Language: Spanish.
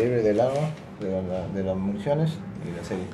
calibre del agua, de las municiones y la serie.